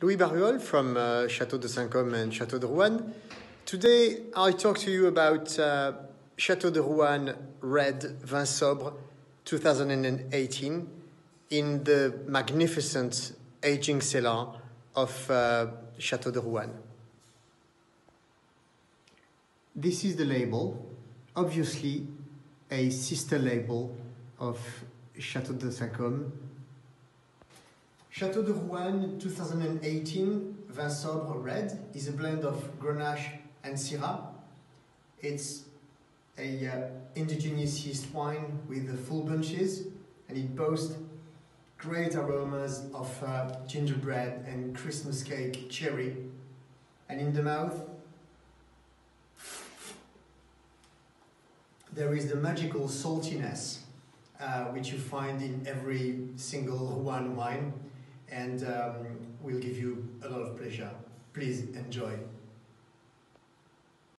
Louis Barruol from uh, Chateau de Saint-Côme and Chateau de Rouanne. Today I talk to you about uh, Chateau de Rouanne Red Vinsobres 2018 in the magnificent aging cellar of uh, Chateau de Rouanne. This is the label, obviously a sister label of Chateau de Saint-Côme Chateau de Rouanne 2018 Vinsobres Red is a blend of Grenache and Syrah. It's a uh, indigenous yeast wine with the full bunches and it boasts great aromas of uh, gingerbread and Christmas cake cherry. And in the mouth, there is the magical saltiness uh, which you find in every single Rouanne wine and um, will give you a lot of pleasure. Please enjoy.